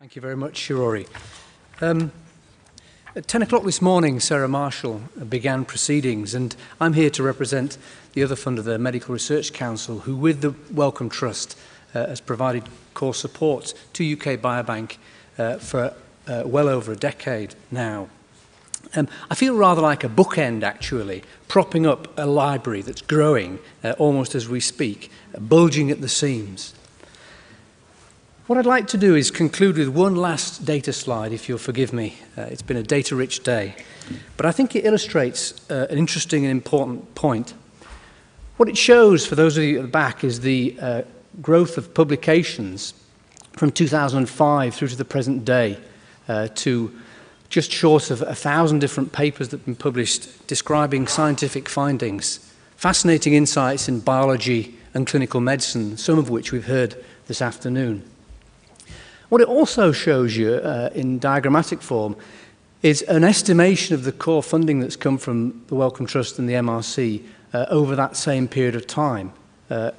Thank you very much, Sir Rory. Um, at 10 o'clock this morning, Sarah Marshall began proceedings, and I'm here to represent the other fund of the Medical Research Council, who, with the Wellcome Trust, uh, has provided core support to UK Biobank uh, for uh, well over a decade now. Um, I feel rather like a bookend, actually, propping up a library that's growing uh, almost as we speak, uh, bulging at the seams. What I'd like to do is conclude with one last data slide, if you'll forgive me. Uh, it's been a data-rich day. But I think it illustrates uh, an interesting and important point. What it shows, for those of you at the back, is the uh, growth of publications from 2005 through to the present day uh, to just short of a thousand different papers that have been published describing scientific findings, fascinating insights in biology and clinical medicine, some of which we've heard this afternoon. What it also shows you uh, in diagrammatic form is an estimation of the core funding that's come from the Wellcome Trust and the MRC uh, over that same period of time, uh,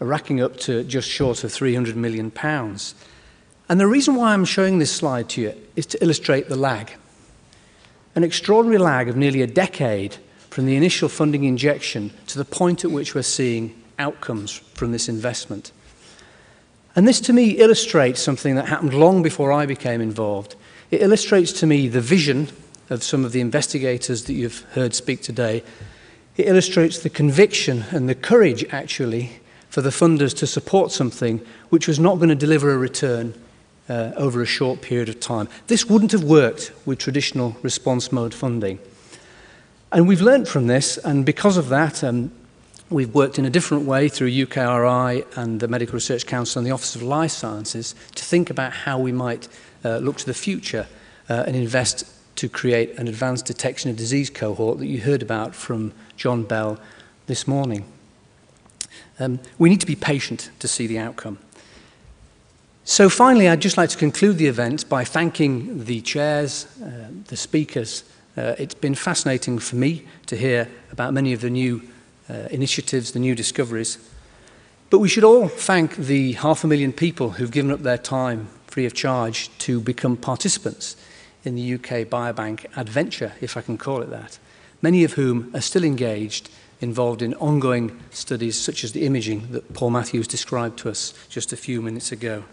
racking up to just short of 300 million pounds. And the reason why I'm showing this slide to you is to illustrate the lag. An extraordinary lag of nearly a decade from the initial funding injection to the point at which we're seeing outcomes from this investment. And this to me illustrates something that happened long before I became involved. It illustrates to me the vision of some of the investigators that you've heard speak today. It illustrates the conviction and the courage, actually, for the funders to support something which was not going to deliver a return uh, over a short period of time. This wouldn't have worked with traditional response mode funding. And we've learned from this, and because of that, um, We've worked in a different way through UKRI and the Medical Research Council and the Office of Life Sciences to think about how we might uh, look to the future uh, and invest to create an advanced detection of disease cohort that you heard about from John Bell this morning. Um, we need to be patient to see the outcome. So finally, I'd just like to conclude the event by thanking the chairs, uh, the speakers. Uh, it's been fascinating for me to hear about many of the new initiatives, the new discoveries. But we should all thank the half a million people who've given up their time free of charge to become participants in the UK Biobank adventure, if I can call it that, many of whom are still engaged, involved in ongoing studies such as the imaging that Paul Matthews described to us just a few minutes ago.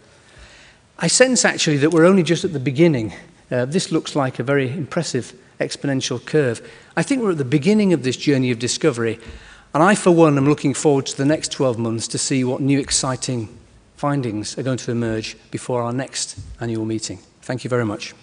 I sense actually that we're only just at the beginning. Uh, this looks like a very impressive exponential curve. I think we're at the beginning of this journey of discovery, And I, for one, am looking forward to the next 12 months to see what new exciting findings are going to emerge before our next annual meeting. Thank you very much.